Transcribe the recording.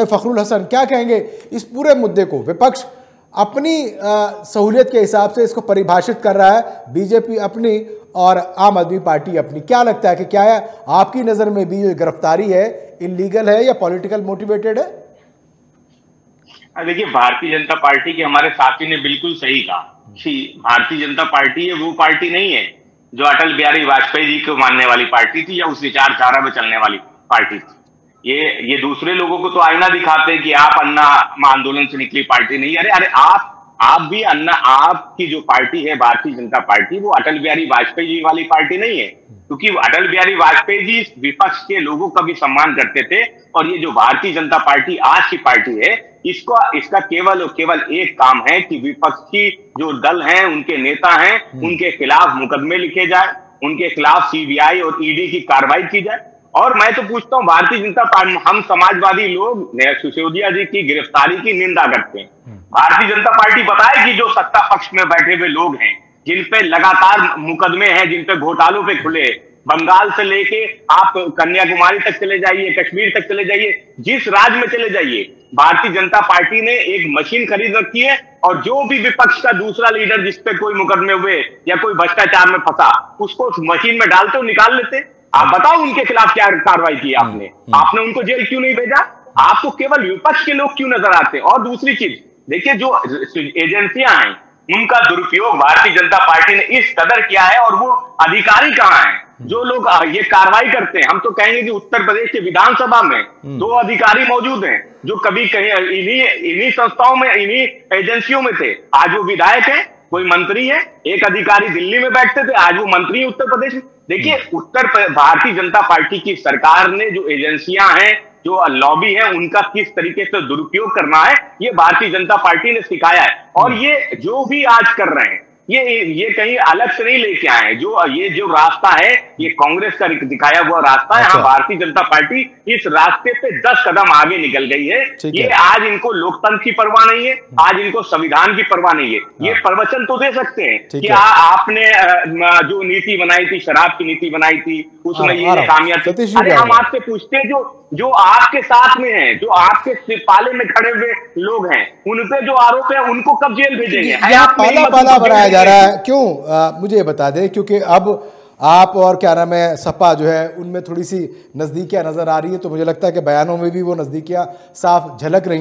फखरुल हसन, क्या कहेंगे इस पूरे मुद्दे को? विपक्ष अपनी सहूलियत के हिसाब से इसको परिभाषित कर रहा है, बीजेपी अपनी और आम आदमी पार्टी अपनी। क्या लगता है कि क्या है? आपकी नज़र में भी गिरफ्तारी है, इलीगल है या पॉलिटिकल मोटिवेटेड है? देखिए, भारतीय जनता पार्टी के हमारे साथी ने बिल्कुल सही कहा। भारतीय जनता पार्टी है, वो पार्टी नहीं है जो अटल बिहारी वाजपेयी जी को मानने वाली पार्टी थी या उस विचारधारा में चलने वाली पार्टी थी। ये ये दूसरे लोगों को तो आईना दिखाते हैं कि आप अन्ना आंदोलन से निकली पार्टी नहीं। अरे अरे आप आप भी अन्ना आपकी जो पार्टी है भारतीय जनता पार्टी वो अटल बिहारी वाजपेयी जी वाली पार्टी नहीं है। क्योंकि अटल बिहारी वाजपेयी जी विपक्ष के लोगों का भी सम्मान करते थे और ये जो भारतीय जनता पार्टी आज की पार्टी है इसको इसका केवल और केवल एक काम है कि विपक्षी जो दल हैं उनके नेता हैं हम्म। उनके खिलाफ मुकदमे लिखे जाए उनके खिलाफ सीबीआई और ईडी की कार्रवाई की जाए। और मैं तो पूछता हूँ भारतीय जनता पार्टी हम समाजवादी लोग सिसोदिया जी की गिरफ्तारी की निंदा करते हैं हम्म। भारतीय जनता पार्टी बताए कि जो सत्ता पक्ष में बैठे हुए लोग हैं जिन पे लगातार मुकदमे हैं जिन पे घोटालों पे खुले बंगाल से लेके आप कन्याकुमारी तक चले जाइए कश्मीर तक चले जाइए जिस राज्य में चले जाइए भारतीय जनता पार्टी ने एक मशीन खरीद रखी है और जो भी विपक्ष का दूसरा लीडर जिसपे कोई मुकदमे हुए या कोई भ्रष्टाचार में फंसा उसको उस मशीन में डालते हो निकाल लेते आप बताओ उनके खिलाफ क्या कार्रवाई की आपने? हम्म, हम्म। आपने उनको जेल क्यों नहीं भेजा? आपको केवल विपक्ष के लोग क्यों नज़र आते हैं? और दूसरी चीज़ देखिए जो एजेंसियाँ हैं उनका दुरुपयोग भारतीय जनता पार्टी ने इस कदर किया है और वो अधिकारी कहाँ हैं? जो लोग ये कार्रवाई करते हैं। हम तो कहेंगे कि उत्तर प्रदेश के विधानसभा में हम्म। दो अधिकारी मौजूद हैं जो कभी कहीं इन्हीं इन्हीं संस्थाओं में इन्हीं एजेंसियों में थे। आज वो विधायक हैं कोई मंत्री है एक अधिकारी दिल्ली में बैठते थे आज वो मंत्री है उत्तर प्रदेश में देखिए हम्म। उत्तर भारतीय जनता पार्टी की सरकार ने जो एजेंसियाँ हैं जो लॉबी है उनका किस तरीके से दुरुपयोग करना है ये भारतीय जनता पार्टी ने सिखाया है और हम्म। ये जो भी आज कर रहे हैं ये ये कहीं अलग से नहीं लेके आए जो ये जो रास्ता है ये कांग्रेस का दिखाया हुआ रास्ता है। हाँ अच्छा। भारतीय जनता पार्टी इस रास्ते पे दस कदम आगे निकल गई है। ये है। आज इनको लोकतंत्र की परवाह नहीं है आज इनको संविधान की परवाह नहीं है। ये हाँ। प्रवचन तो दे सकते हैं कि आ, आपने जो नीति बनाई थी शराब की नीति बनाई थी उसमें हाँ, ये कामयाब अरे हम आपसे पूछते हैं जो जो आपके साथ में है जो आपके पाले में खड़े हुए लोग हैं उन पे जो आरोप है उनको कब जेल भेजेंगे? पाला पाला बनाया जा रहा है। क्यों? आ, मुझे बता दें क्योंकि अब आप और क्या नाम है सपा जो है उनमें थोड़ी सी नज़दीकियाँ नज़र आ रही है तो मुझे लगता है कि बयानों में भी वो नज़दीकियाँ साफ़ झलक रही